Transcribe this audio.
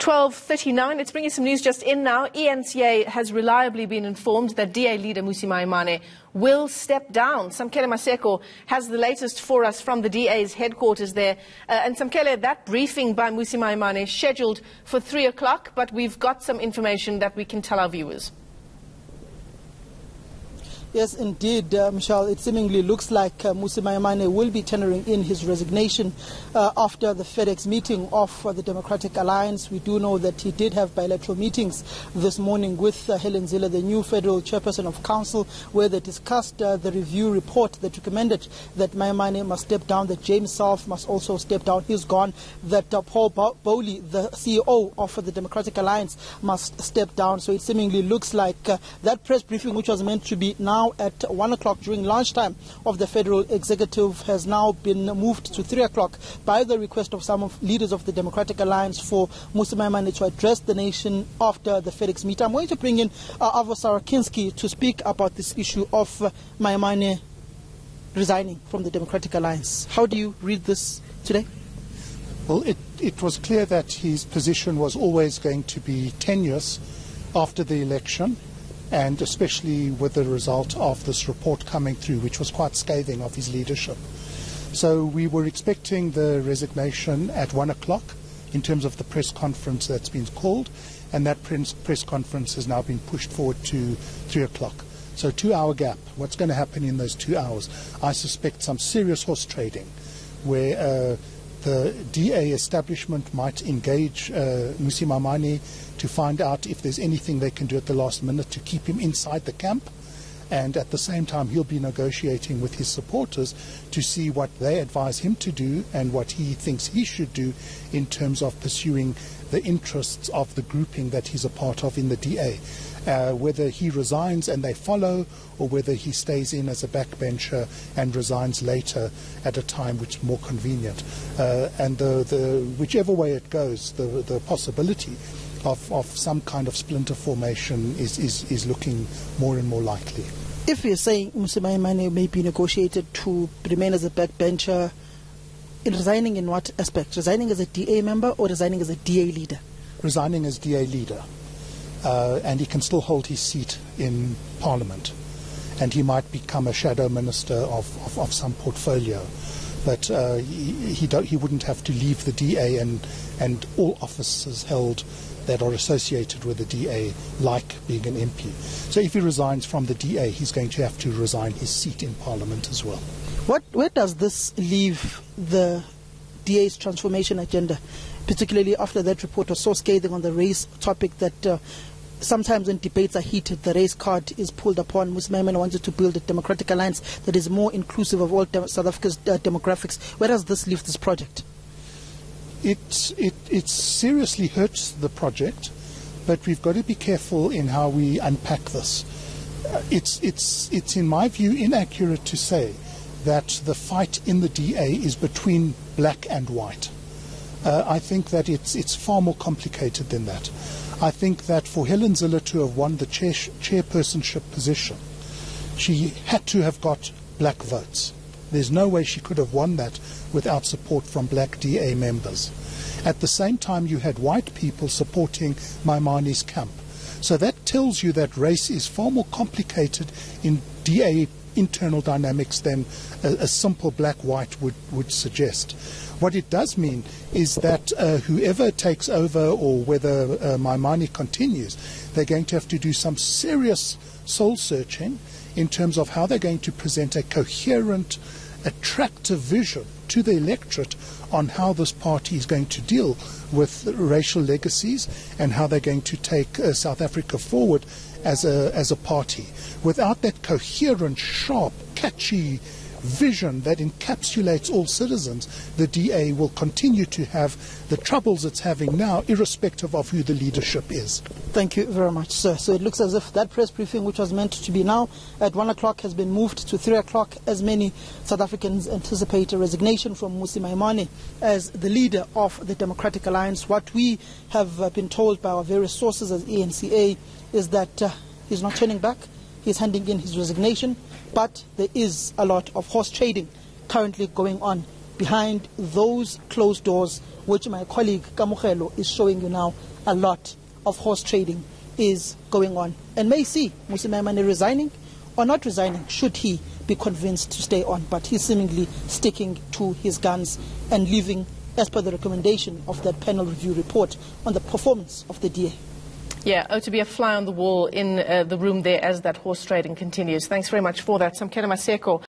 12.39, let's bring you some news just in now. eNCA has reliably been informed that DA leader Mmusi Maimane will step down. Samkele Maseko has the latest for us from the DA's headquarters there. Uh, and Samkele, that briefing by Mmusi Maimane scheduled for 3 o'clock, but we've got some information that we can tell our viewers. Yes, indeed, uh, Michelle. It seemingly looks like uh, Mmusi Maimane will be tendering in his resignation uh, after the FedEx meeting of uh, the Democratic Alliance. We do know that he did have bilateral meetings this morning with uh, Helen Zille, the new federal chairperson of council, where they discussed uh, the review report that recommended that Maimane must step down, that James Selfe must also step down. He's gone. That uh, Paul Boughey, the CEO of the Democratic Alliance, must step down. So it seemingly looks like that press briefing, which was meant to be now now at 1 o'clock during lunchtime of the federal executive has now been moved to 3 o'clock by the request of some of leaders of the Democratic Alliance for Mmusi Maimane to address the nation after the FedEx meet. I'm going to bring in uh, Avo to speak about this issue of uh, Maimane resigning from the Democratic Alliance. How do you read this today? Well, it, it was clear that his position was always going to be tenuous after the election and especially with the result of this report coming through, which was quite scathing of his leadership. So we were expecting the resignation at one o'clock in terms of the press conference that's been called, and that press conference has now been pushed forward to three o'clock. So two hour gap. What's going to happen in those two hours? I suspect some serious horse trading where uh, the DA establishment might engage uh, Mmusi Maimane to find out if there's anything they can do at the last minute to keep him inside the camp. And at the same time, he'll be negotiating with his supporters to see what they advise him to do and what he thinks he should do in terms of pursuing the interests of the grouping that he's a part of in the DA uh, whether he resigns and they follow, or whether he stays in as a backbencher and resigns later at a time which is more convenient. Uh, and the, the, whichever way it goes, the, the possibility of, of some kind of splinter formation is, is, is looking more and more likely. If you're saying Mmusi Maimane may be negotiated to remain as a backbencher, in resigning in what aspect? Resigning as a DA member or resigning as a DA leader? Resigning as DA leader uh, and he can still hold his seat in Parliament. And he might become a shadow minister of, of, of some portfolio. But uh, he, he, he, wouldn't have to leave the DA and, and all offices held that are associated with the DA, like being an MP. So if he resigns from the DA, he's going to have to resign his seat in Parliament as well. What, where does this leave the DA's transformation agenda, particularly after that report was so scathing on the race topic that uh, sometimes when debates are heated, the race card is pulled upon. Mmusi Maimane wanted to build a democratic alliance that is more inclusive of all South Africa's uh, demographics. Where does this leave this project? It, it, it seriously hurts the project, but we've got to be careful in how we unpack this. Uh, it's, it's, it's, in my view, inaccurate to say that the fight in the DA is between black and white. Uh, I think that it's, it's far more complicated than that. I think that for Helen Zille to have won the chair, chairpersonship position, she had to have got black votes. There's no way she could have won that without support from black DA members. At the same time, you had white people supporting Maimane's camp. So that tells you that race is far more complicated in DA internal dynamics than a, a simple black-white would, would suggest. What it does mean is that uh, whoever takes over or whether uh, Maimane continues, they're going to have to do some serious soul searching in terms of how they're going to present a coherent, attractive vision to the electorate on how this party is going to deal with racial legacies and how they're going to take uh, South Africa forward as a, as a party. Without that coherent, sharp, catchy vision that encapsulates all citizens, the DA will continue to have the troubles it's having now, irrespective of who the leadership is. Thank you very much, sir. So it looks as if that press briefing, which was meant to be now at 1 o'clock, has been moved to 3 o'clock, as many South Africans anticipate a resignation from Mmusi Maimane as the leader of the Democratic Alliance. What we have uh, been told by our various sources as eNCA is that uh, he's not turning back. He's handing in his resignation, but there is a lot of horse trading currently going on behind those closed doors which my colleague Kamukelo is showing you now, a lot of horse trading is going on. And may see Mmusi Maimane resigning or not resigning should he be convinced to stay on. But he's seemingly sticking to his guns and leaving as per the recommendation of that panel review report on the performance of the DA. Yeah, oh, to be a fly on the wall in uh, the room there as that horse trading continues. Thanks very much for that. Samkele Maseko.